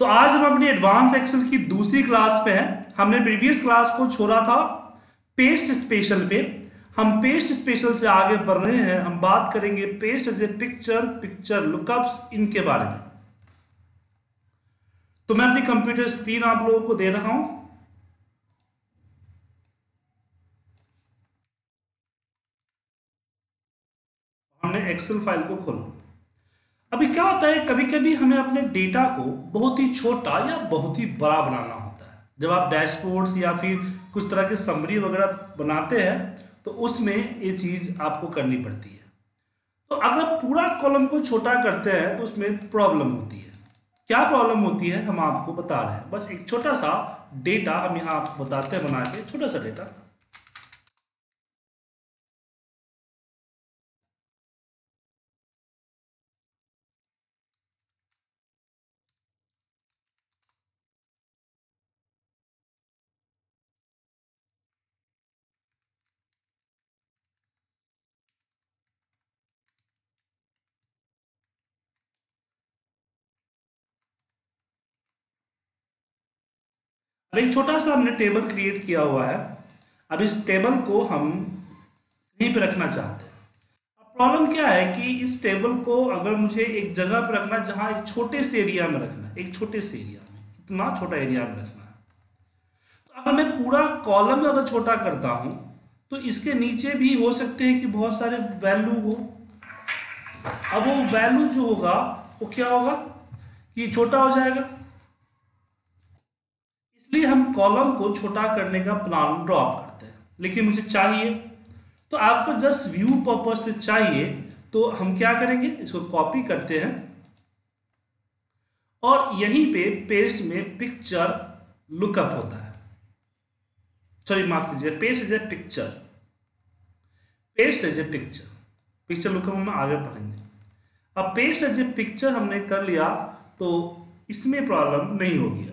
तो आज हम अपनी एडवांस एक्सेल की दूसरी क्लास पे हैं। हमने प्रीवियस क्लास को छोड़ा था पेस्ट स्पेशल पे। हम पेस्ट स्पेशल से आगे बढ़ रहे हैं। हम बात करेंगे paste as a picture picture lookups इनके बारे में। तो मैं अपनी कंप्यूटर स्क्रीन आप लोगों को दे रहा हूँ। हमने एक्सेल फ़ाइल को खोला। अभी क्या होता है कभी कभी हमें अपने डेटा को बहुत ही छोटा या बहुत ही बड़ा बनाना होता है। जब आप डैशबोर्ड्स या फिर कुछ तरह के समरी वगैरह बनाते हैं तो उसमें ये चीज़ आपको करनी पड़ती है। तो अगर पूरा कॉलम को छोटा करते हैं तो उसमें प्रॉब्लम होती है। क्या प्रॉब्लम होती है, हम आपको बता रहे हैं। बस एक छोटा सा डेटा हम यहाँ आपको बताते हैं, बना के, छोटा सा डेटा अब एक छोटा सा हमने टेबल क्रिएट किया हुआ है। अब इस टेबल को हम कहीं पर रखना चाहते हैं। अब प्रॉब्लम क्या है कि इस टेबल को अगर मुझे एक जगह पर रखना जहाँ एक छोटे से एरिया में रखना एक छोटे से एरिया में, इतना छोटा एरिया में रखना है। तो अगर मैं पूरा कॉलम अगर छोटा करता हूँ तो इसके नीचे भी हो सकते हैं कि बहुत सारे वैल्यू हो। अब वो वैल्यू जो होगा, वो क्या होगा? कि छोटा हो जाएगा। इसलिए हम कॉलम को छोटा करने का प्लान ड्रॉप करते हैं। लेकिन मुझे चाहिए। तो आपको जस्ट व्यू पर्पज से चाहिए तो हम क्या करेंगे? इसको कॉपी करते हैं। और यहीं पे पेस्ट में पिक्चर लुकअप होता है। सॉरी माफ़ कीजिए। Paste is a picture paste is a picture picture lookup हम आगे पढ़ेंगे। अब पेस्ट एज ए पिक्चर हमने कर लिया तो इसमें प्रॉब्लम नहीं होगी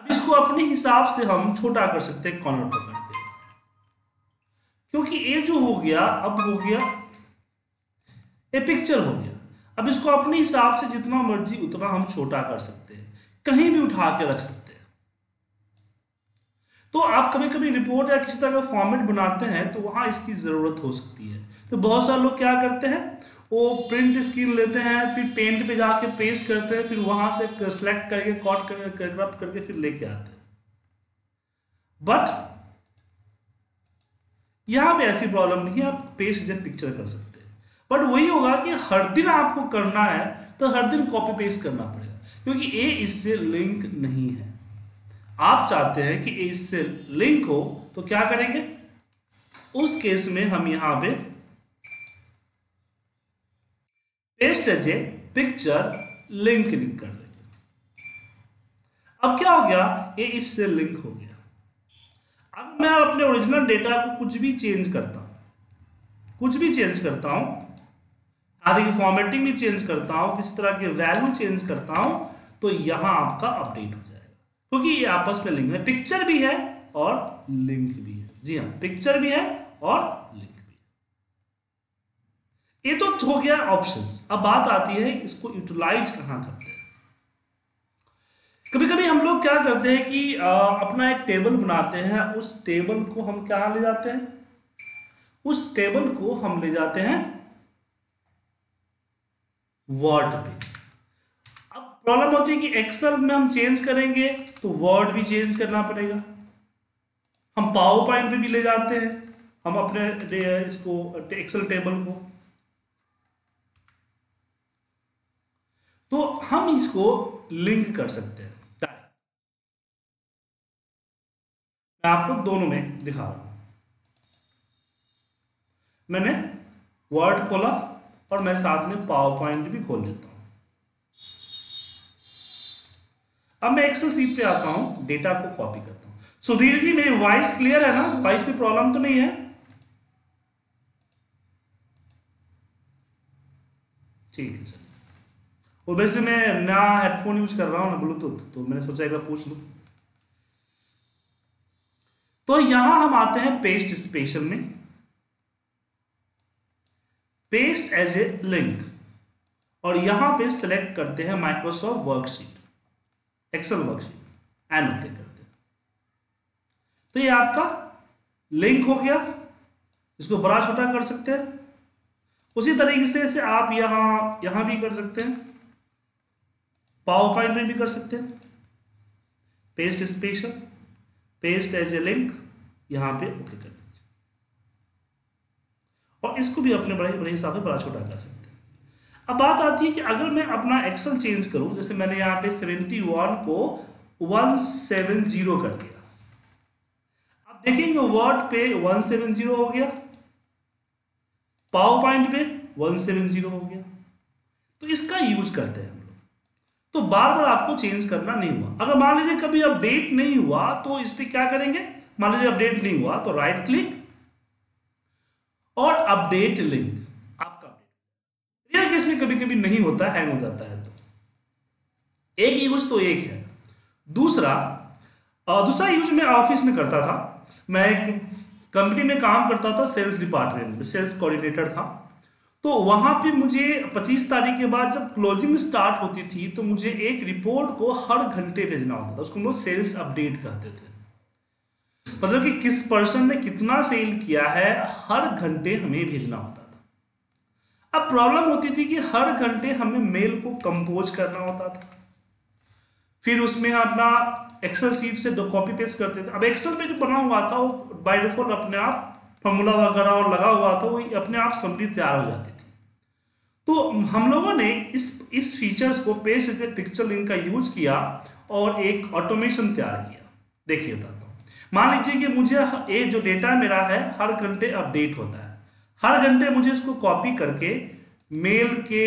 इसको अपने हिसाब से हम छोटा कर सकते हैं कॉर्नर पकड़ के। क्योंकि ये जो हो गया, अब हो गया ये पिक्चर हो गया। अब इसको अपने हिसाब से जितना मर्ज़ी उतना हम छोटा कर सकते हैं। कहीं भी उठा के रख सकते हैं। तो आप कभी कभी रिपोर्ट या किसी तरह का फॉर्मेट बनाते हैं तो वहाँ इसकी ज़रूरत हो सकती है। तो बहुत सारे लोग क्या करते हैं? वो प्रिंट स्क्रीन लेते हैं, फिर पेंट पे जाके पेस्ट करते हैं, फिर वहाँ से सेलेक्ट करके कॉट करके करके, फिर लेके आते हैं। बट यहाँ पे ऐसी प्रॉब्लम नहीं है, आप पेस्ट जब पिक्चर कर सकते हैं। बट वही होगा कि हर दिन आपको करना है तो हर दिन कॉपी पेस्ट करना पड़ेगा। क्योंकि ए इससे लिंक नहीं है। आप चाहते हैं कि ए इससे लिंक हो तो क्या करेंगे? उस केस में हम यहाँ पे paste as a picture link link कर देंगे। अब क्या हो गया? ये इससे लिंक हो गया। अब मैं अपने ओरिजिनल डेटा को कुछ भी चेंज करता हूँ। कुछ भी चेंज करता हूँ आदि की फॉर्मेटिंग भी चेंज करता हूँ, किसी तरह के वैल्यू चेंज करता हूँ तो यहाँ आपका अपडेट हो जाएगा। क्योंकि ये आपस में लिंक है। पिक्चर भी है और लिंक भी है। जी हाँ पिक्चर भी है और लिंक भी है। ये तो हो गया ऑप्शंस अब बात आती है इसको यूटिलाइज कहाँ करते हैं। कभी कभी हम लोग क्या करते हैं कि आ, अपना एक टेबल बनाते हैं उस टेबल को हम क्या ले जाते हैं? उस टेबल को हम ले जाते हैं वर्ड पे। अब प्रॉब्लम होती है कि एक्सेल में हम चेंज करेंगे तो वर्ड भी चेंज करना पड़ेगा। हम पावर पॉइंट पे भी ले जाते हैं हम अपने इसको एक्सेल टेबल को। तो हम इसको लिंक कर सकते हैं। मैं आपको दोनों में दिखा रहा हूँ। मैंने वर्ड खोला और मैं साथ में पावर पॉइंट भी खोल लेता हूँ। अब मैं एक्सेल सीट पे आता हूँ डेटा को कॉपी करता हूँ। सुधीर जी, मेरी वॉइस क्लियर है ना? वॉइस पे प्रॉब्लम तो नहीं है? ठीक है सर वैसे मैं नया हेडफोन यूज़ कर रहा हूँ ना ब्लूटूथ तो मैंने सोचा एक बार पूछ लू। तो यहाँ हम आते हैं पेस्ट स्पेशल में। पेस्ट एज ए लिंक और यहाँ पे सिलेक्ट करते हैं Microsoft worksheet Excel worksheet and okay करते हैं। तो ये आपका लिंक हो गया। इसको बड़ा छोटा कर सकते हैं। उसी तरीके से, से आप यहाँ यहाँ भी कर सकते हैं। पावर पॉइंट में भी कर सकते हैं। Paste special paste as a link यहाँ पे ओके कर दीजिए। और इसको भी अपने बड़े बड़े हिसाब से बड़ा छोटा कर सकते हैं। अब बात आती है कि अगर मैं अपना एक्सेल चेंज करूँ, जैसे मैंने यहाँ पे 71 को 170 कर दिया। अब देखेंगे वर्ड पे 170 हो गया। पावर पॉइंट पे 170 हो गया। तो इसका यूज़ करते हैं तो बार बार आपको चेंज करना नहीं हुआ। अगर मान लीजिए कभी अपडेट नहीं हुआ तो इस पर क्या करेंगे? मान लीजिए अपडेट नहीं हुआ तो राइट क्लिक और अपडेट लिंक आपका रियल केस में कभी कभी नहीं होता हैंग हो जाता है तो। एक यूज़ तो एक है। दूसरा दूसरा यूज़ मैं ऑफ़िस में करता था। मैं एक कंपनी में काम करता था सेल्स डिपार्टमेंट में सेल्स कोऑर्डिनेटर था। तो वहाँ पे मुझे 25 तारीख के बाद जब क्लोजिंग स्टार्ट होती थी तो मुझे एक रिपोर्ट को हर घंटे भेजना होता था। उसको हम लोग सेल्स अपडेट कहते थे। मतलब कि किस पर्सन ने कितना सेल किया है, हर घंटे हमें भेजना होता था। अब प्रॉब्लम होती थी कि हर घंटे हमें मेल को कंपोज करना होता था। फिर उसमें हम अपना एक्सेल सीट से दो कॉपी पेस्ट करते थे। अब एक्सेल में जो बना हुआ था, वो बाय डिफ़ॉल्ट अपने आप फॉर्मूला वगैरह और लगा हुआ था, वो अपने आप समरी तैयार हो जाती तो हम लोगों ने इस इस फीचर्स को पेज से पिक्चर लिंक का यूज़ किया और एक ऑटोमेशन तैयार किया। देखिए बताता हूँ। मान लीजिए कि मुझे ये जो डेटा मेरा है, हर घंटे अपडेट होता है। हर घंटे मुझे इसको कॉपी करके मेल के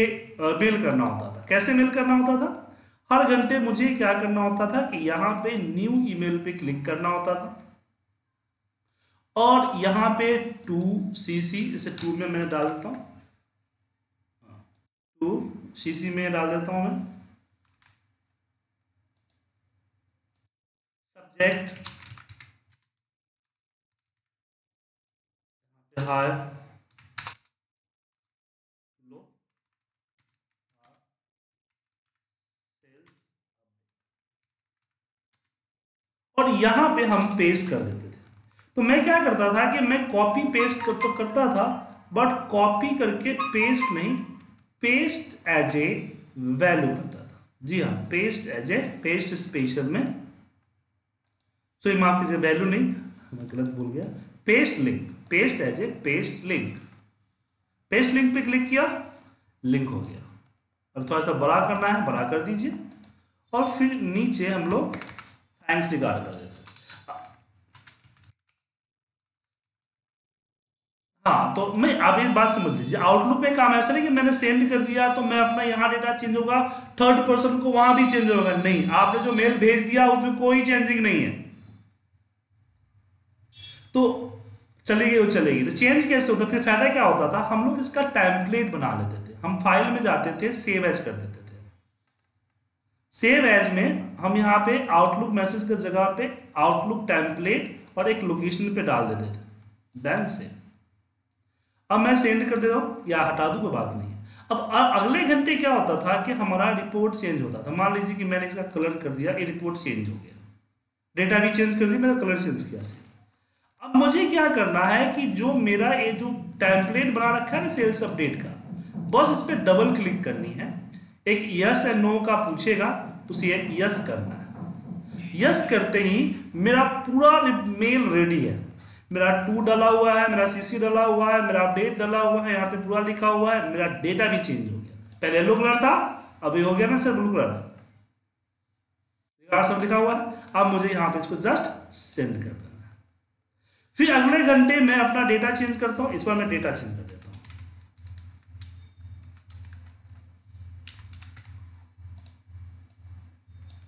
मेल करना होता था। कैसे मेल करना होता था? हर घंटे मुझे क्या करना होता था कि यहाँ पे न्यू ईमेल पे क्लिक करना होता था। और यहाँ पे टू सी सी जैसे टू में मैं डाल देता हूँ। टू सी सी में डाल देता हूँ मैं। सब्जेक्ट हाय और यहाँ पे हम पेस्ट कर देते थे। तो मैं क्या करता था कि मैं कॉपी पेस्ट कर, तो करता था बट कॉपी करके पेस्ट नहीं पेस्ट एज ए वैल्यू बनता था। जी हाँ paste as a paste special में। सो ये माफ़ कीजिए वैल्यू नहीं मैं गलत बोल गया। Paste link paste as a paste link paste link पे क्लिक किया लिंक हो गया। अब थोड़ा सा बड़ा करना है बड़ा कर दीजिए। और फिर नीचे हम लोग थैंक्स रिगार्ड कर देते हाँ तो मैं आप एक बात समझ लीजिए आउटलुक में काम ऐसा नहीं कि मैंने सेंड कर दिया तो मैं अपना यहाँ डेटा चेंज होगा थर्ड पर्सन को वहाँ भी चेंज होगा। नहीं, आपने जो मेल भेज दिया, उसमें कोई चेंजिंग नहीं है। तो चलेगी वो चलेगी। तो चेंज कैसे होता फिर फ़ायदा क्या होता था? हम लोग इसका टेम्पलेट बना लेते थे। हम फ़ाइल में जाते थे सेव एज कर देते थे। सेव एज में हम यहाँ पे आउटलुक मैसेज की जगह पे आउटलुक टेम्पलेट और एक लोकेशन पे डाल देते थे। देन से अब मैं सेंड कर देता हूँ, या हटा दूँ, कोई बात नहीं अब अगले घंटे क्या होता था कि हमारा रिपोर्ट चेंज होता था। मान लीजिए कि मैंने इसका कलर कर दिया, ये रिपोर्ट चेंज हो गया। डेटा भी चेंज कर दिया मैंने कलर चेंज किया। से अब मुझे क्या करना है कि जो मेरा ये जो टेम्पलेट बना रखा है ना सेल्स अपडेट का, बस इस पर डबल क्लिक करनी है। एक यस एंड नो का पूछेगा उसे यस करना है। यस करते ही मेरा पूरा मेल रेडी है। मेरा टू डला हुआ है, मेरा सीसी डला हुआ है, मेरा अपडेट डला हुआ है, यहाँ पे पूरा लिखा हुआ है, मेरा डेटा भी चेंज हो गया। पहले येलो कलर था, अभी हो गया ना सर ब्लू कलर सब लिखा हुआ है, अब मुझे यहाँ पे इसको जस्ट सेंड कर देना है। फिर अगले घंटे मैं अपना डेटा चेंज करता हूँ, इस बार मैं डेटा चेंज कर देता हूँ।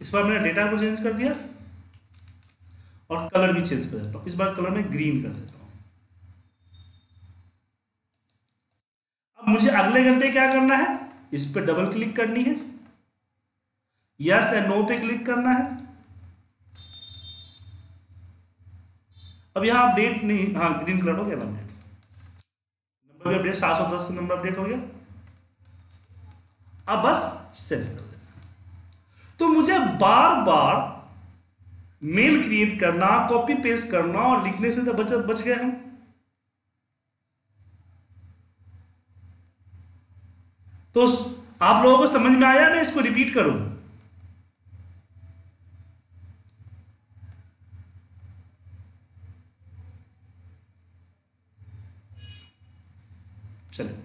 इस बार मैंने डेटा को चेंज कर दिया। और कलर भी चेंज कर देता हूँ। इस बार कलर में ग्रीन कर देता हूँ। अब मुझे अगले घंटे क्या करना है? इस पर डबल क्लिक करनी है। यस एंड नो पे क्लिक करना है। अब यहाँ अपडेट नहीं हाँ ग्रीन कलर हो गया नंबर भी अपडेट सात सौ दस नंबर अपडेट हो गया। अब बस सेंड कर देना। तो मुझे बार बार मेल क्रिएट करना, कॉपी पेस्ट करना और लिखने से तो बच बच गए हम। तो आप लोगों को समझ में आया? मैं इसको रिपीट करूँ। चलिए।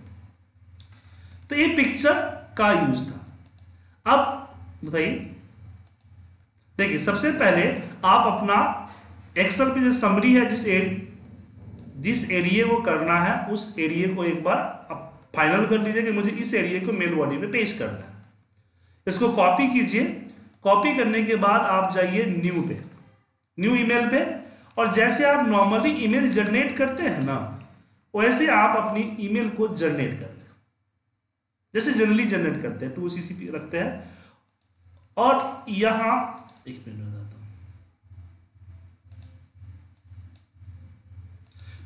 तो ये पिक्चर का यूज़ था। अब बताइए। देखिए सबसे पहले आप अपना एक्सेल की जो समरी है जिस एर, जिस एरिए को करना है उस एरिए को एक बार आप फाइनल कर लीजिए कि मुझे इस एरिए को मेल बॉडी में पेश करना है। इसको कॉपी कीजिए। कॉपी करने के बाद आप जाइए न्यू पे न्यू ईमेल पे। और जैसे आप नॉर्मली ईमेल जनरेट करते हैं ना वैसे आप अपनी ईमेल को जनरेट कर लें जैसे जनरली जनरेट करते हैं टू सीसीपी रखते हैं। और यहाँ एक मिनट बताता हूँ।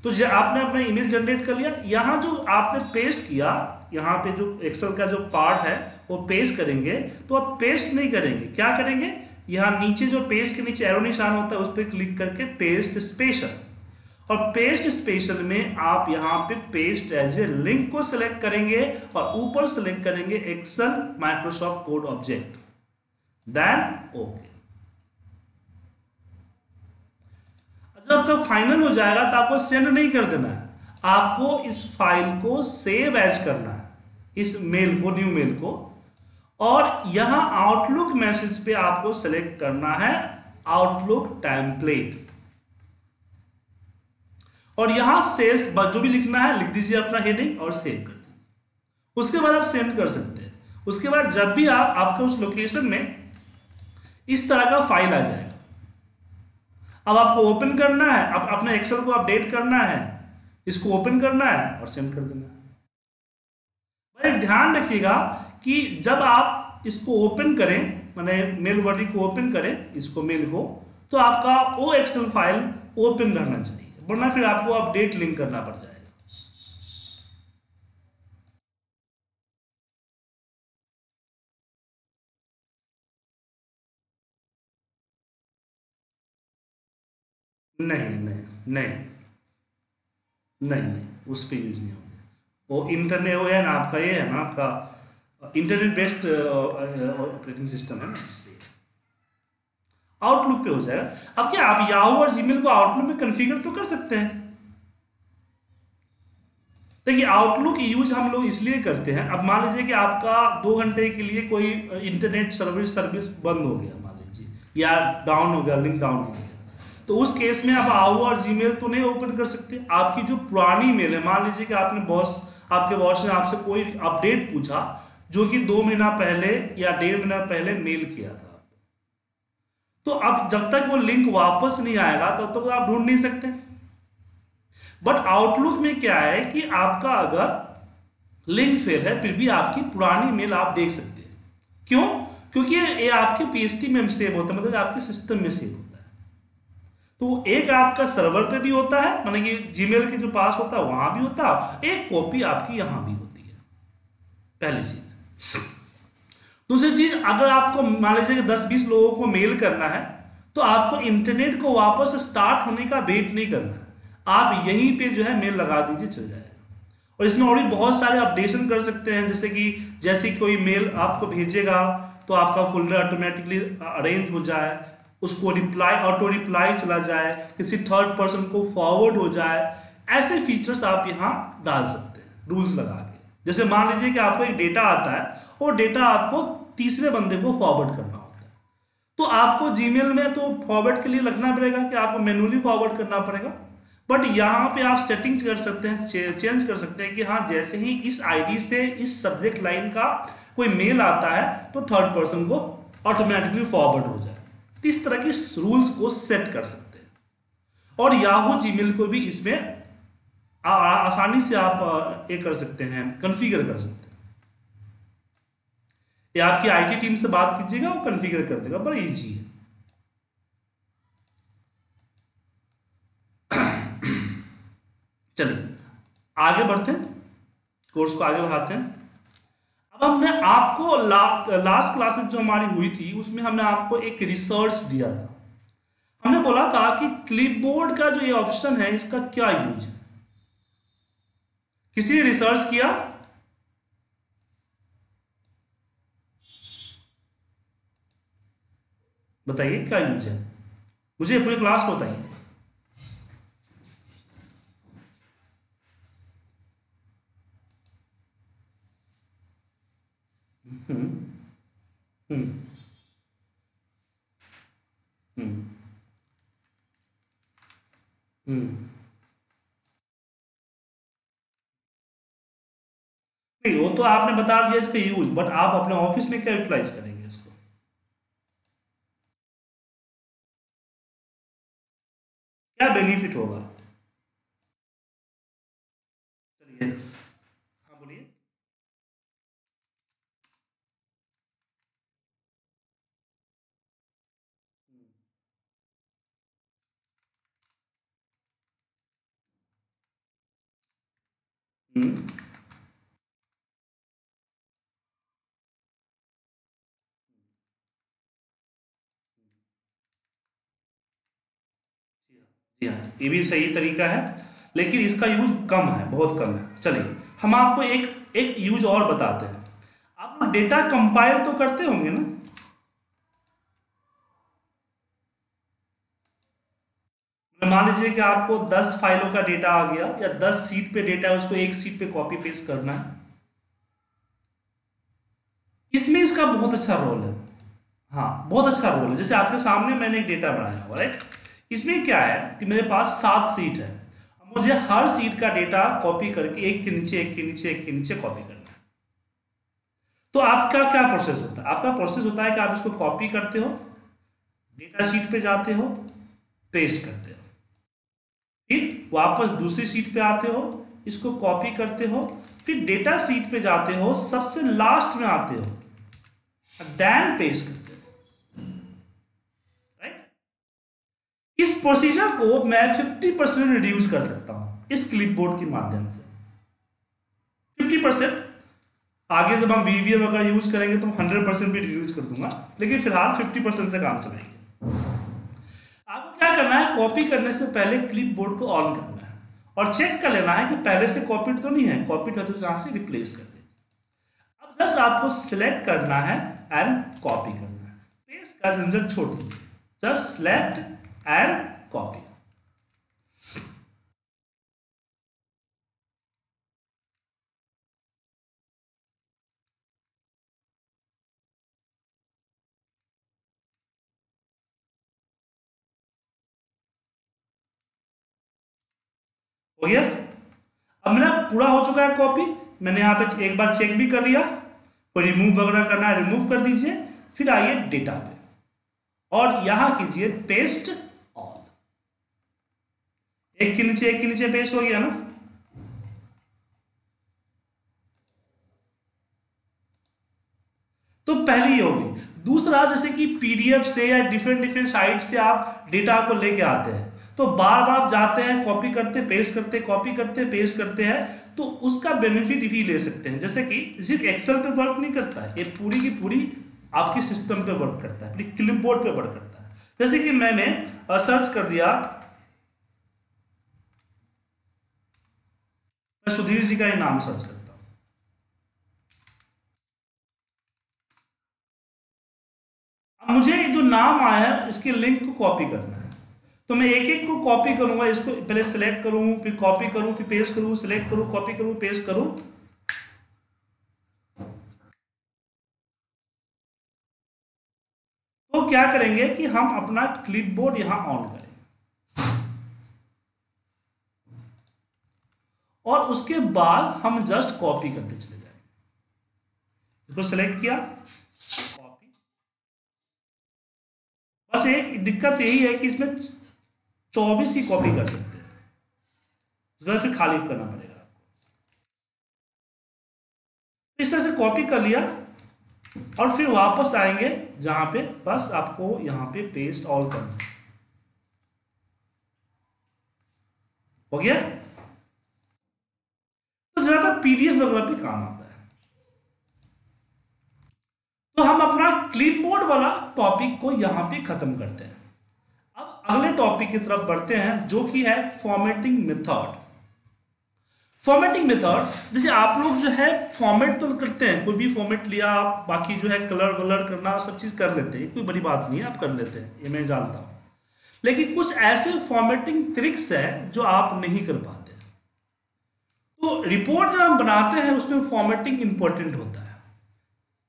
तो जब आपने अपना ईमेल जनरेट कर लिया। यहाँ जो आपने पेस्ट किया, यहाँ पे जो एक्सेल का जो पार्ट है, वो पेस्ट करेंगे। तो आप पेस्ट नहीं करेंगे। क्या करेंगे? यहाँ नीचे जो पेस्ट के नीचे एरो निशान होता है, उस पर क्लिक करके पेस्ट स्पेशल और पेस्ट स्पेशल में आप यहाँ पे पेस्ट एज ए लिंक को सिलेक्ट करेंगे और ऊपर सिलेक्ट करेंगे Excel Microsoft code object then okay जब आपका फाइनल हो जाएगा तो आपको सेंड नहीं कर देना है। आपको इस फ़ाइल को सेव एज करना है, इस मेल को न्यू मेल को। और यहाँ आउटलुक मैसेज पे आपको सेलेक्ट करना है आउटलुक टेम्पलेट और यहाँ सेव जो भी लिखना है, लिख दीजिए अपना हेडिंग और सेव कर दीजिए। उसके बाद आप सेंड कर सकते हैं। उसके बाद जब भी आप, आपके उस लोकेशन में इस तरह का फ़ाइल आ जाएगा अब आपको ओपन करना है अब अपने एक्सेल को अपडेट करना है, इसको ओपन करना है और सेंड कर देना है। भाई, ध्यान रखिएगा कि जब आप इसको ओपन करें, मैंने मेल वर्डी को ओपन करें, इसको मेल को तो आपका ओ एक्सेल फ़ाइल ओपन रहना चाहिए, वरना फिर आपको अपडेट लिंक करना पड़ जाएगा। नहीं नहीं नहीं नहीं नहीं, उस पर यूज़ नहीं होगा। वो इंटरनेट वो है ना, आपका ये है ना, आपका इंटरनेट बेस्ड ऑपरेटिंग सिस्टम है ना, इसलिए। आउटलुक पे हो जाएगा। अब क्या आप याहू और जीमेल को आउटलुक में कन्फिगर तो कर सकते हैं? देखिए आउटलुक यूज़ हम लोग इसलिए करते हैं। अब मान लीजिए कि आपका दो घंटे के लिए कोई इंटरनेट सर्विस सर्विस बंद हो गया, मान लीजिए, या डाउन हो गया लिंक डाउन हो गया। तो उस केस में आप आओ और जीमेल तो नहीं ओपन कर सकते। आपकी जो पुरानी मेल है, मान लीजिए कि आपने बॉस आपके बॉस ने आपसे कोई अपडेट पूछा, जो कि दो महीना पहले या डेढ़ महीना पहले मेल किया था। तो अब जब तक वो लिंक वापस नहीं आएगा, तब तक तो आप ढूंढ नहीं सकते। बट आउटलुक में क्या है कि आपका अगर लिंक फेल है, फिर भी आपकी पुरानी मेल आप देख सकते हैं। क्यों? क्योंकि ये आपके पीएचटी में सेव होता है मतलब आपके सिस्टम में सेव होता तो एक आपका सर्वर पे भी होता है मतलब कि जीमेल के जो पास होता है, वहाँ भी होता है एक कॉपी आपकी यहाँ भी होती है। पहली चीज़। दूसरी चीज़, अगर आपको मान लीजिए दस बीस लोगों को मेल करना है तो आपको इंटरनेट को वापस स्टार्ट होने का वेट नहीं करना है। आप यहीं पे जो है मेल लगा दीजिए, चल जाएगा। और इसमें और भी बहुत सारे अपडेशन कर सकते हैं, जैसे कि जैसे कोई मेल आपको भेजेगा तो आपका फोल्डर ऑटोमेटिकली अरेंज हो जाए। उसको रिप्लाई ऑटो रिप्लाई चला जाए, किसी थर्ड पर्सन को फॉरवर्ड हो जाए, ऐसे फीचर्स आप यहाँ डाल सकते हैं रूल्स लगा के। जैसे मान लीजिए कि आपको एक डेटा आता है और डेटा आपको तीसरे बंदे को फॉरवर्ड करना होता है। तो आपको जीमेल में तो फॉरवर्ड के लिए रखना पड़ेगा कि आपको मैनुअली फॉरवर्ड करना पड़ेगा। बट यहाँ पे आप सेटिंग्स कर सकते हैं चेंज कर सकते हैं कि हाँ जैसे ही इस आईडी से इस सब्जेक्ट लाइन का कोई मेल आता है तो थर्ड पर्सन को ऑटोमेटिकली फॉरवर्ड हो जाए तो इस तरह के रूल्स को सेट कर सकते हैं। और याहू जीमेल को भी इसमें आसानी से आप ये कर सकते हैं कन्फिगर कर सकते हैं। या आपकी आईटी टीम से बात कीजिएगा, वो कन्फिगर कर देगा, बड़ा इजी है। चलिए, आगे बढ़ते हैं कोर्स को आगे बढ़ाते हैं। अब हमने आपको ला, लास्ट क्लासेस जो हमारी हुई थी उसमें हमने आपको एक रिसर्च दिया था। हमने बोला था कि क्लिपबोर्ड का जो ये ऑप्शन है इसका क्या यूज़ है? किसी ने रिसर्च किया? बताइए क्या यूज़ है? मुझे पूरी क्लास को बताइए हम्म हम्म हम्म नहीं, वो तो आपने बता दिया इसका यूज़ बट आप अपने ऑफ़िस में क्या यूटिलाइज करेंगे इसको? क्या बेनिफिट होगा चलिए हाँ बोलिए हम्म जी हाँ। ये भी सही तरीका है, लेकिन इसका यूज़ कम है, बहुत कम है। चलिए, हम आपको एक एक यूज़ और बताते हैं। आप लोग डेटा कंपाइल तो करते होंगे ना? मान लीजिए कि आपको 10 फाइलों का डेटा आ गया या 10 सीट पे डेटा है, उसको एक सीट पे कॉपी पेस्ट करना है। इसमें इसका बहुत अच्छा रोल है। हाँ बहुत अच्छा रोल है। जैसे आपके सामने मैंने एक डेटा बनाया हुआ राइट इसमें क्या है कि मेरे पास सात सीट है। मुझे हर सीट का डेटा कॉपी करके एक के नीचे, एक के नीचे, एक के नीचे कॉपी करना है। तो आपका क्या प्रोसेस होता है? आपका प्रोसेस होता है कि आप इसको कॉपी करते हो डेटा सीट पे जाते हो पेस्ट करते हो। फिर वापस दूसरी सीट पे आते हो, इसको कॉपी करते हो, फिर डेटा सीट पे जाते हो, सबसे लास्ट में आते हो। देन पेस्ट करते हो। राइट इस प्रोसीजर को मैं 50 परसेंट रिड्यूस कर सकता हूँ, इस क्लिपबोर्ड के माध्यम से। 50 परसेंट आगे जब हम वीवीएम अगर यूज़ करेंगे तो 100 परसेंट भी रिड्यूस कर दूँगा, लेकिन फ़िलहाल 50 परसेंट से काम आपको क्या करना है? कॉपी करने से पहले क्लिप बोर्ड को ऑन करना है। और चेक कर लेना है कि पहले से कॉपीड तो नहीं है। कॉपीड है तो यहाँ से रिप्लेस कर दीजिए अब जस्ट आपको सिलेक्ट करना है एंड कॉपी करना है। पेस्ट का झंझट छोड़ दीजिए। जस्ट सिलेक्ट एंड कॉपी गया अब मेरा पूरा हो चुका है कॉपी मैंने यहाँ पे एक बार चेक भी कर लिया। कोई रिमूव वगैरह करना है रिमूव कर दीजिए। फिर आइए डेटा पे। और यहाँ कीजिए पेस्ट ऑल एक के नीचे, एक के नीचे पेस्ट हो गया ना? तो पहली होगी। दूसरा, जैसे कि पीडीएफ से या डिफरेंट डिफरेंट साइट से आप डेटा को लेके आते हैं। तो बार बार जाते हैं कॉपी करते पेस्ट करते कॉपी करते पेस्ट करते हैं तो उसका बेनिफिट भी ले सकते हैं। जैसे कि सिर्फ़ एक्सेल पे वर्क नहीं करता, ये पूरी की पूरी आपके सिस्टम पे वर्क करता है अपनी क्लिपबोर्ड पे वर्क करता है। जैसे कि मैंने सर्च कर दिया। मैं सुधीर जी का ही नाम सर्च करता हूँ। अब मुझे जो नाम आया है, इसके लिंक को कॉपी करना है। तो मैं एक एक को कॉपी करूँगा, इसको पहले सिलेक्ट करूँ, फिर कॉपी करूँ, फिर पेस्ट करूँ सिलेक्ट करूँ कॉपी करूँ पेस्ट करूँ। तो क्या करेंगे कि हम अपना क्लिपबोर्ड यहाँ ऑन करें। और उसके बाद हम जस्ट कॉपी करते चले जाएँगे इसको सिलेक्ट किया कॉपी बस एक दिक्कत यही है कि इसमें चौबीस की कॉपी कर सकते हैं। फिर खाली करना पड़ेगा आपको। इस तरह से कॉपी कर लिया और फिर वापस आएँगे जहाँ पे बस आपको यहाँ पे पेस्ट ऑल करना हो। गया? तो ज़्यादा पीडीएफ वगैरह पे काम आता है। तो हम अपना क्लिपबोर्ड वाला टॉपिक को यहाँ पे खत्म करते हैं। अगले टॉपिक की तरफ़ बढ़ते हैं, जो कि है फॉर्मेटिंग मेथड फॉर्मेटिंग मेथड जैसे आप लोग जो है फॉर्मेट तो करते हैं, कोई भी फॉर्मेट लिया आप बाकी जो है कलर वलर करना, सब चीज़ कर लेते हैं, कोई बड़ी बात नहीं है, आप कर लेते हैं, ये मैं जानता हूँ। लेकिन कुछ ऐसे फॉर्मेटिंग ट्रिक्स है जो आप नहीं कर पाते तो रिपोर्ट जब हम बनाते हैं, उसमें फॉर्मेटिंग इंपॉर्टेंट होता है।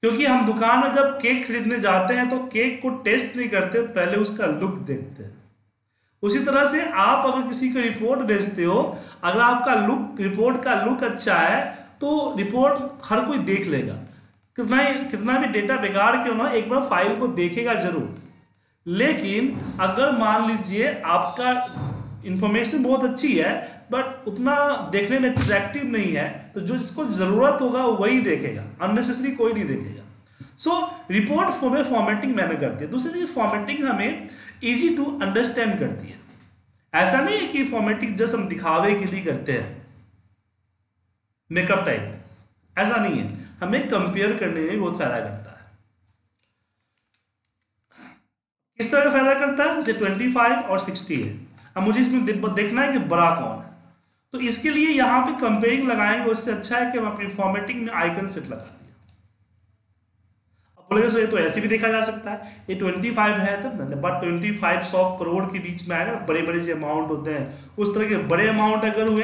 क्योंकि हम दुकान में जब केक खरीदने जाते हैं तो केक को टेस्ट नहीं करते, पहले उसका लुक देखते हैं। उसी तरह से आप अगर किसी को रिपोर्ट भेजते हो, अगर आपका लुक, रिपोर्ट का लुक अच्छा है तो रिपोर्ट हर कोई देख लेगा। कितना ही, कितना भी डेटा बेकार क्यों ना एक बार फ़ाइल को देखेगा ज़रूर। लेकिन अगर मान लीजिए आपका इंफॉर्मेशन बहुत अच्छी है बट उतना देखने में अट्रैक्टिव नहीं है तो जो जिसको ज़रूरत होगा वही देखेगा। अननेसेसरी कोई नहीं देखेगा। सो रिपोर्ट फॉर फॉर्मेटिंग मैंने करती है दूसरी चीज़ फॉर्मेटिंग हमें इजी टू अंडरस्टैंड करती है। ऐसा नहीं है कि फॉर्मेटिक जस्ट हम दिखावे के लिए करते हैं। मेकअप टाइप ऐसा नहीं है। हमें कंपेयर करने में बहुत फ़ायदा करता है। किस तरह का फ़ायदा करता है? जैसे ट्वेंटी फाइव और सिक्सटी है। अब मुझे इसमें देखना है कि बड़ा कौन है। तो इसके लिए यहाँ पे कंपेयरिंग लगाएँगे, उससे अच्छा है कि हम अपनी फॉर्मेटिंग में आइकन सेट लगा बोलेगा सर ये तो ऐसे भी देखा जा सकता है। ये 25 है तब ना बट 25 सौ करोड़ के बीच में आएगा बड़े बड़े जो अमाउंट होते हैं, उस तरह के बड़े अमाउंट अगर हुए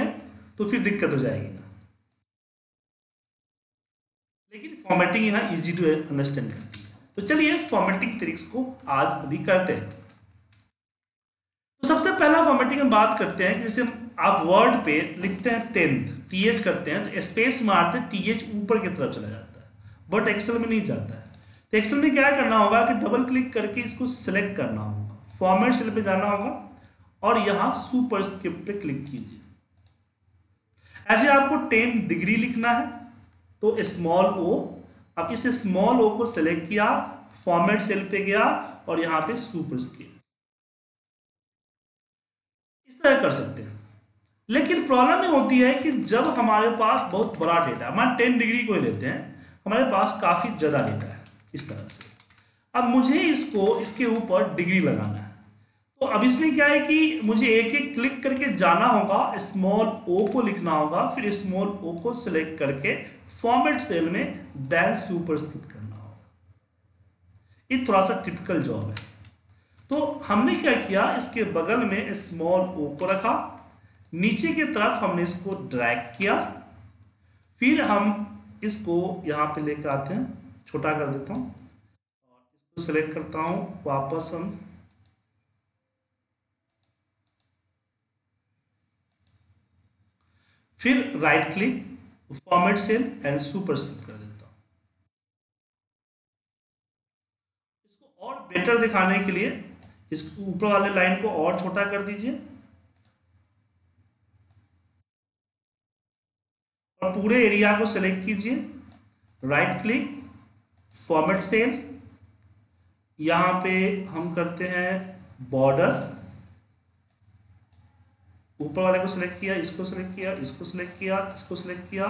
तो फिर दिक्कत हो जाएगी ना। लेकिन फॉर्मेटिंग यहाँ इजी टू अंडरस्टैंड करती है। तो चलिए फॉर्मेटिंग ट्रिक्स को आज अभी करते हैं। तो सबसे पहला फॉर्मेटिंग हम बात करते हैं जैसे आप वर्ड पे लिखते हैं टेंथ टी एच करते हैं तो स्पेस मारते टी एच ऊपर की तरफ़ चला जाता है बट एक्सेल में नहीं जाता तो एक्सेल में क्या करना होगा कि डबल क्लिक करके इसको सिलेक्ट करना होगा। फॉर्मेट सेल पे जाना होगा और यहाँ सुपर स्क्रिप्ट पे क्लिक कीजिए। ऐसे आपको टेन डिग्री लिखना है तो स्मॉल ओ अब इस स्मॉल ओ को सिलेक्ट किया फॉर्मेट सेल पे गया और यहाँ पे सुपर स्क्रिप्ट इस तरह कर सकते हैं। लेकिन प्रॉब्लम ये होती है कि जब हमारे पास बहुत बड़ा डेटा है, मान टेन डिग्री को लेते हैं, हमारे पास काफ़ी ज़्यादा डेटा है। इस तरह से। अब मुझे इसको, इसके ऊपर डिग्री लगाना है। तो अब इसमें क्या है कि मुझे एक एक क्लिक करके जाना होगा स्मॉल ओ को लिखना होगा, फिर स्मॉल ओ को सिलेक्ट करके फॉर्मेट सेल में दैन सुपर स्क्रिप्ट करना होगा। ये थोड़ा सा टिपिकल जॉब है। तो हमने क्या किया, इसके बगल में स्मॉल ओ को रखा, नीचे की तरफ़ हमने इसको ड्रैग किया, फिर हम इसको यहाँ पे लेकर आते हैं। छोटा कर देता हूँ। और इसको सिलेक्ट करता हूँ वापस हम। फिर right click format cell and super cell कर देता हूँ। इसको और बेटर दिखाने के लिए इस ऊपर वाले लाइन को और छोटा कर दीजिए। और पूरे एरिया को सिलेक्ट कीजिए। राइट क्लिक फॉर्मेट सेल यहाँ पे हम करते हैं बॉर्डर ऊपर वाले को सिलेक्ट किया, इसको सिलेक्ट किया, इसको सिलेक्ट किया, इसको सिलेक्ट किया,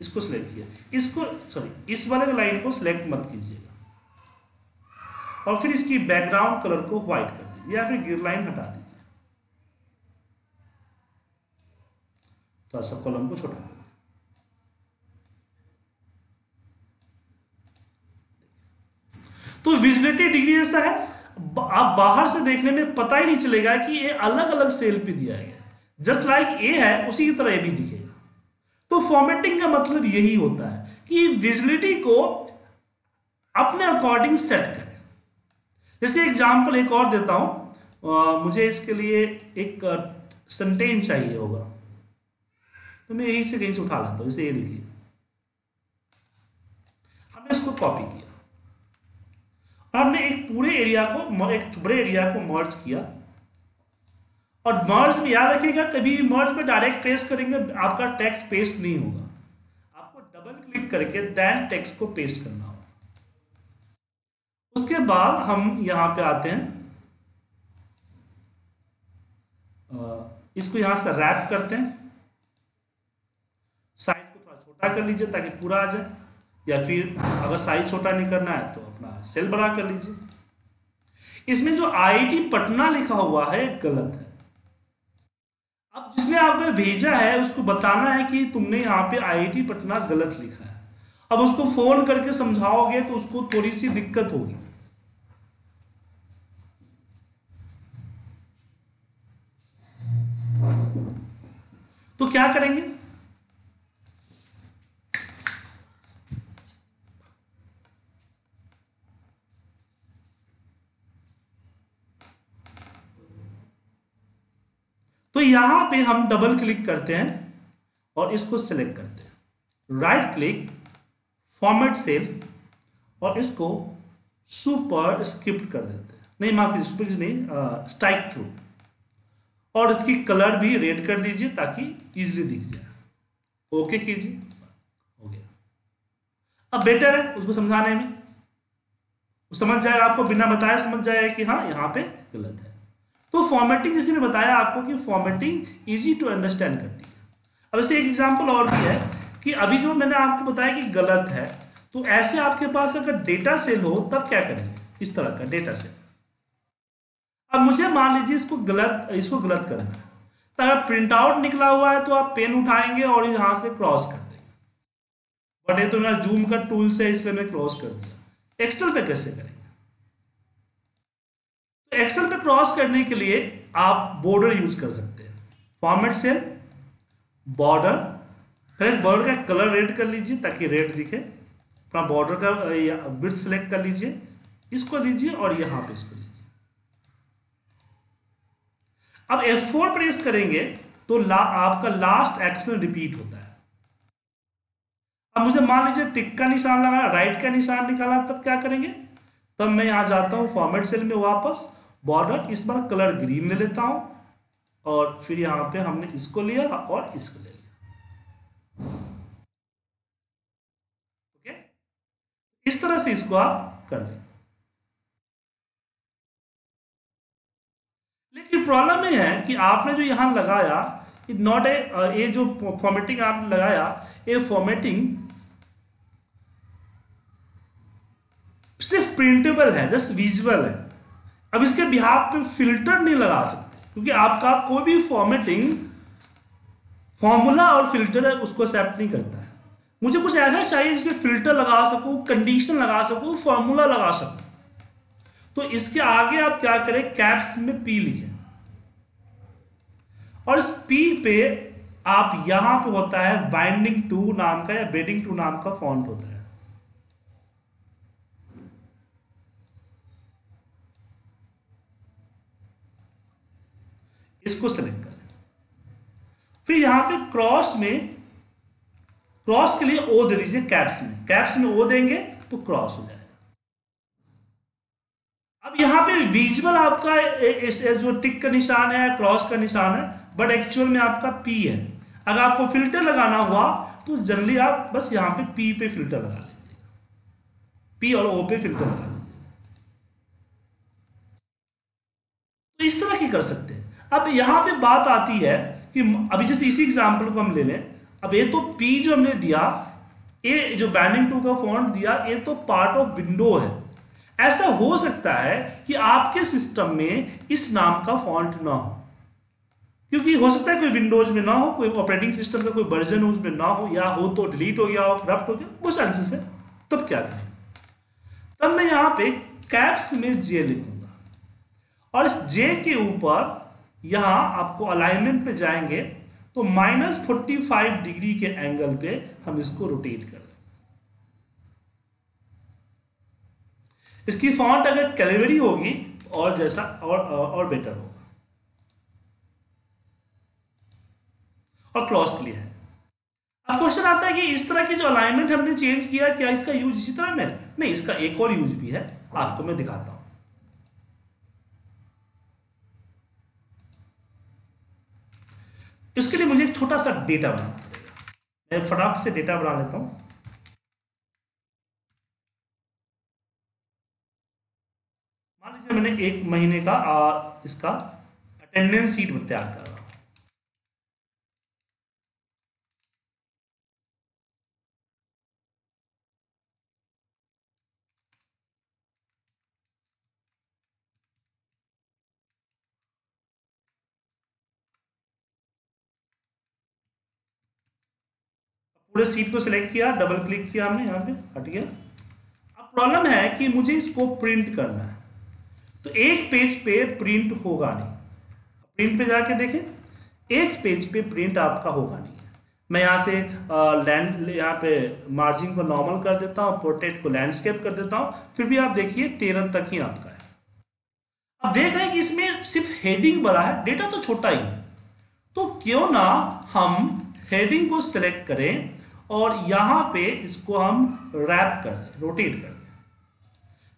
इसको सिलेक्ट किया। इसको सॉरी इस वाले लाइन को सिलेक्ट मत कीजिएगा। और फिर इसकी बैकग्राउंड कलर को व्हाइट कर दीजिए, या फिर गिर लाइन हटा दीजिए। तो सब कॉलम को छोटा कर तो विजिबिलिटी डिग्री जैसा है। आप बाहर से देखने में पता ही नहीं चलेगा कि ये अलग अलग सेल पे दिया गया जस्ट लाइक ए है उसी की तरह ए भी दिखेगा। तो फॉर्मेटिंग का मतलब यही होता है कि विजिबिलिटी को अपने अकॉर्डिंग सेट करें। जैसे एग्ज़ाम्पल एक और देता हूँ। आ, मुझे इसके लिए एक सेंटेंस चाहिए होगा। तो मैं यहीं से कहीं से उठा लाता हूँ। जैसे ये लिखिए हमने इसको कॉपी किया। हमने एक पूरे एरिया को एक बड़े एरिया को मर्ज किया। और मर्ज में याद रखिएगा, कभी भी मर्ज में डायरेक्ट पेस्ट करेंगे, आपका टेक्स्ट पेस्ट नहीं होगा। आपको डबल क्लिक करके दैन टेक्स्ट को पेस्ट करना होगा। उसके बाद हम यहाँ पे आते हैं। इसको यहाँ से रैप करते हैं। साइड को थोड़ा छोटा कर लीजिए ताकि पूरा आ जाए। या फिर अगर साइज़ छोटा नहीं करना है तो अपना सेल बड़ा कर लीजिए। इसमें जो आईआईटी पटना लिखा हुआ है गलत है। अब जिसने आपको भेजा है, उसको बताना है कि तुमने यहाँ पे आईआईटी पटना गलत लिखा है। अब उसको फ़ोन करके समझाओगे तो उसको थोड़ी सी दिक्कत होगी। तो क्या करेंगे? तो यहाँ पे हम डबल क्लिक करते हैं और इसको सिलेक्ट करते हैं। राइट क्लिक फॉर्मेट सेल और इसको सुपर स्क्रिप्ट कर देते हैं। नहीं, माफ़ी सुपर नहीं स्ट्राइक थ्रू और इसकी कलर भी रेड कर दीजिए ताकि इजीली दिख जाए। ओके कीजिए। हो गया। अब बेटर है उसको समझाने में। समझ जाएगा आपको, बिना बताए समझ जाएगा कि हाँ यहाँ पे गलत है। तो फॉर्मेटिंग इसलिए मैं बताया आपको कि फॉर्मेटिंग इजी टू अंडरस्टैंड करती है। अब ऐसे एक एग्ज़ाम्पल और भी है कि अभी जो मैंने आपको बताया कि गलत है तो ऐसे आपके पास अगर डेटा सेल हो, तब क्या करेंगे? इस तरह का डेटा सेल अब मुझे मान लीजिए इसको गलत इसको गलत करना है। तो अगर प्रिंट आउट निकला हुआ है तो आप पेन उठाएँगे और यहाँ से क्रॉस कर देंगे। बट ये तो मेरा जूम का टूल से इसलिए मैं क्रॉस कर दिया एक्सेल पे कैसे करेंगे? एक्सेल पे क्रॉस करने के लिए आप बॉर्डर यूज़ कर सकते हैं। फॉर्मेट सेल बॉर्डर फिर बॉर्डर का कलर रेड कर लीजिए ताकि रेड दिखे। अपना बॉर्डर का बिट सेलेक्ट कर लीजिए। इसको दीजिए और यहाँ पे इसको लीजिए अब F4 प्रेस करेंगे तो ला, आपका लास्ट एक्शन रिपीट होता है। अब मुझे मान लीजिए टिक का निशान लगाया राइट का निशान निकाला तब क्या करेंगे? तब मैं यहाँ जाता हूँ फॉर्मेट सेल में वापस। बॉर्डर इस बार कलर ग्रीन ले लेता हूँ, और फिर यहाँ पे हमने इसको लिया और इसको ले लिया। ओके इस तरह से इसको आप कर लें। लेकिन प्रॉब्लम ये है कि आपने जो यहाँ लगाया नॉट ए ये जो फॉर्मेटिंग आपने लगाया, ये फॉर्मेटिंग सिर्फ़ प्रिंटेबल है जस्ट विजुअल है। अब इसके बिहार पे फ़िल्टर नहीं लगा सकते, क्योंकि आपका कोई भी फॉर्मेटिंग फॉर्मूला और फ़िल्टर है, उसको एक्सेप्ट नहीं करता है। मुझे कुछ ऐसा चाहिए जिसके फ़िल्टर लगा सकूँ कंडीशन लगा सकूँ फॉर्मूला लगा सकूँ। तो इसके आगे आप क्या करें कैप्स में पी लिखें। और इस पी पे आप यहाँ पे होता है बाइंडिंग टू नाम का या बेडिंग टू नाम का फॉन्ट होता है। इसको सेलेक्ट करें फिर यहाँ पे क्रॉस में क्रॉस के लिए ओ दे दीजिए कैप्स में। कैप्स में ओ देंगे तो क्रॉस हो जाएगा। अब यहाँ पे विजुअल आपका इस जो टिक का निशान है क्रॉस का निशान है बट एक्चुअल में आपका पी है। अगर आपको फ़िल्टर लगाना हुआ तो जनरली आप बस यहाँ पे पी पे फ़िल्टर लगा लीजिएगा। पी और ओ पे फ़िल्टर लगा लीजिएगा। तो इस तरह की कर सकते हैं। अब यहाँ पे बात आती है कि अभी जैसे इसी एग्ज़ाम्पल को हम ले लें। अब ये तो पी जो हमने दिया ये जो बैनिंग टू का फॉन्ट दिया, ये तो पार्ट ऑफ़ विंडो है। ऐसा हो सकता है कि आपके सिस्टम में इस नाम का फॉन्ट ना हो। क्योंकि हो सकता है कोई विंडोज़ में ना हो, कोई ऑपरेटिंग सिस्टम का कोई वर्जन उसमें ना हो, या हो तो डिलीट हो गया, हो करप्ट हो गया, वो चांसेस है तब क्या करें? तब मैं यहाँ पे कैप्स में जे लिखूँगा। और इस जे के ऊपर यहाँ आपको अलाइनमेंट पे जाएँगे तो माइनस फोर्टी फाइव डिग्री के एंगल पे हम इसको रोटेट कर इसकी फॉन्ट अगर कैलिवरी होगी तो और जैसा, और और बेटर होगा। और क्रॉस के लिए है। अब क्वेश्चन आता है कि इस तरह की जो अलाइनमेंट हमने चेंज किया, क्या इसका यूज़ इसी तरह में नहीं, इसका एक और यूज़ भी है। आपको मैं दिखाता हूँ। इसके लिए मुझे एक छोटा सा डेटा बना। मैं फटाक से डेटा बना लेता हूँ। मान लीजिए मैंने एक महीने का आ, इसका अटेंडेंस सीट तैयार कर रहा हूँ पूरे सीट को सिलेक्ट किया डबल क्लिक किया हमने, यहाँ पे, हट गया। अब प्रॉब्लम है कि मुझे इसको प्रिंट करना है। तो एक पेज पे प्रिंट होगा नहीं। प्रिंट पे जाके देखें, एक पेज पे प्रिंट आपका होगा नहीं। मैं यहाँ से लैंड यहाँ पे मार्जिन को नॉर्मल कर देता हूँ पोर्ट्रेट को लैंडस्केप कर देता हूँ, फिर भी आप देखिए तेरह तक ही आपका है। अब देख रहे हैं कि इसमें सिर्फ़ हेडिंग बड़ा है डेटा तो छोटा ही है। तो क्यों ना हम हेडिंग को सिलेक्ट करें और यहाँ पे इसको हम रैप कर दें रोटेट कर दें।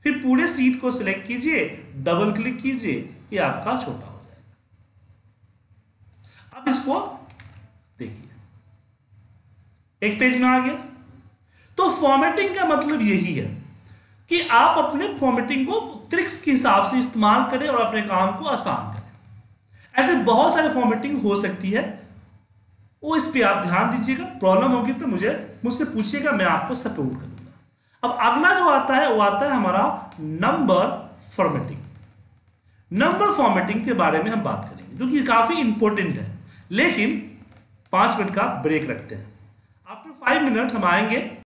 फिर पूरे सीट को सिलेक्ट कीजिए डबल क्लिक कीजिए, ये आपका छोटा हो जाएगा। अब इसको देखिए। एक पेज में आ गया। तो फॉर्मेटिंग का मतलब यही है कि आप अपने फॉर्मेटिंग को ट्रिक्स के हिसाब से इस्तेमाल करें और अपने काम को आसान करें। ऐसे बहुत सारे फॉर्मेटिंग हो सकती है वो इस पर आप ध्यान दीजिएगा प्रॉब्लम होगी तो मुझे, मुझसे पूछिएगा, मैं आपको सपोर्ट करूँगा अब अगला जो आता है, वो आता है हमारा नंबर फॉर्मेटिंग नंबर फॉर्मेटिंग के बारे में हम बात करेंगे, जो कि काफ़ी इंपॉर्टेंट है। लेकिन पाँच मिनट का ब्रेक रखते हैं। आफ्टर फाइव मिनट हम आएँगे